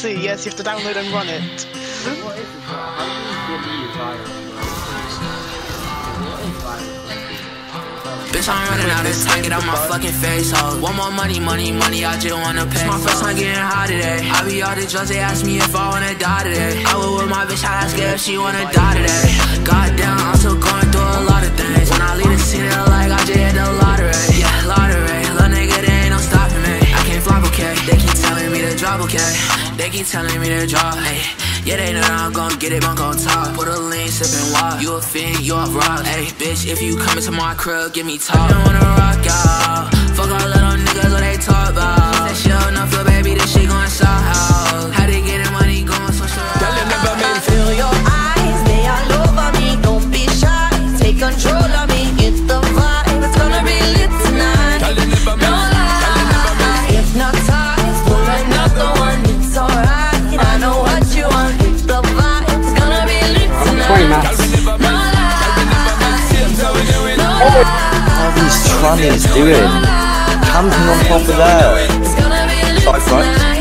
DLC. Yes, you have to download and run it. What is it? How do you give me viral? What is viral? Bitch, I'm running out of time, get out my fucking face, ho. One more money, money, money, I just wanna pay. It's my first time getting high today. I be all the drugs, they ask me if I wanna die today. I was with my bitch, I ask her if she wanna die today. Goddamn, I'm still going through a lot of things. When I leave the city, they like I just hit the lottery. Yeah, lottery. Little nigga, there ain't no stopping me. I can't flop, okay? They keep telling me to drop, okay? They keep telling me to drop, hey. Yeah, they know that I'm gon' get it, bunk on top. Put a lean, sippin' wild. You a fiend, you a rock. Hey, bitch, if you come into my crib, give me top. I don't wanna rock out. Fuck all little these trannies doing? Camping on top of there. It's gonna be lit Side front.